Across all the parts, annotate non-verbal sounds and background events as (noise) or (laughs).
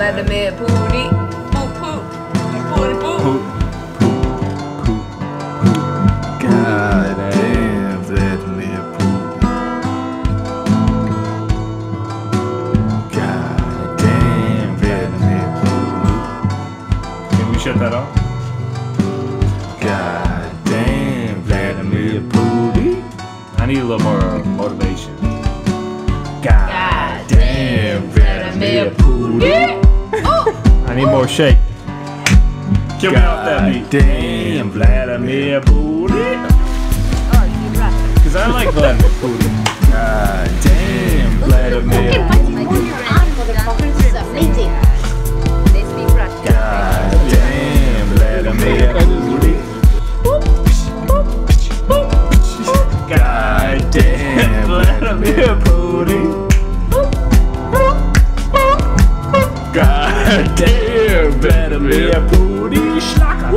Vladimir Putin. Poop, poop. Poop, poop. Poop, poop, poop, poop. God damn, Vladimir Putin. God damn, Vladimir Putin. Can we shut that off? God damn, Vladimir Putin. I need a little more uh, motivation. God Damn, Vladimir Putin. I need more shake. Kill me off that beat. damn, Vladimir Putin. Cause I like Vladimir Putin. God damn, Vladimir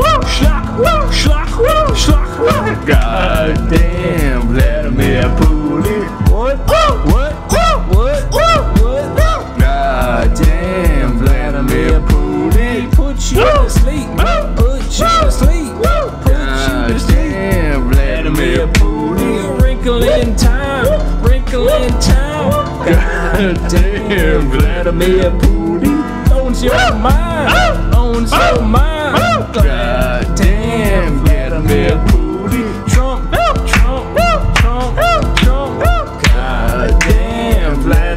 Woo, schlock, schlock, schlock. God damn, Vladimir Putin. What? What? What? What? God damn, Vladimir Putin. Put you to sleep. Put you to sleep. Put you to sleep. damn, Vladimir Putin. Wrinkle in time. Wrinkle in time. God damn, Vladimir Putin. Owns your mind. Owns your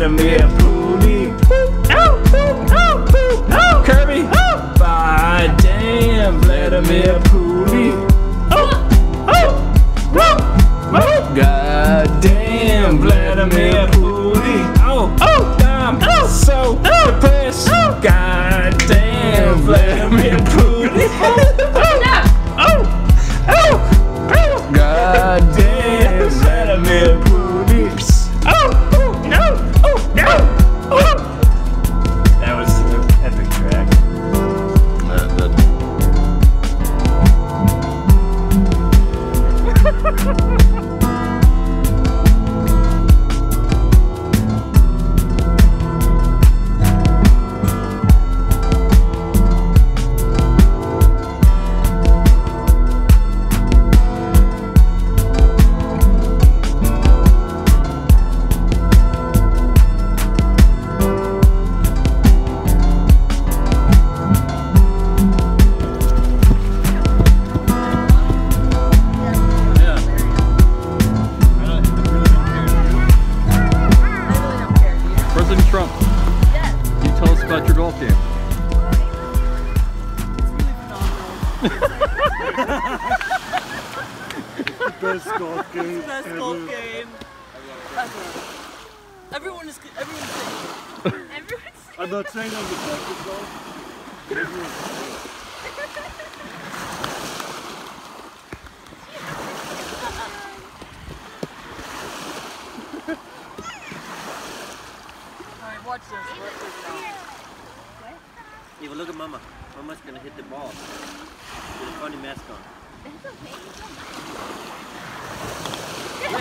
damn, Vladimir Putin. Kirby. By oh, oh, oh, damn Vladimir Putin. God damn, President Trump, can you tell us about your golf game? (laughs) Best golf game. Best golf game. Everyone is Everyone's everyone is (laughs) I'm not saying I'm the best at golf. (laughs) watch this. Watch this now. Yeah, look at Mama. Mama's gonna hit the ball. With a funny mask on. (laughs)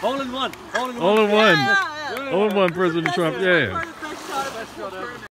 Hole in one. Hole in one. All in one. Yeah, yeah. All in one, President Trump. Yeah. Best shot of-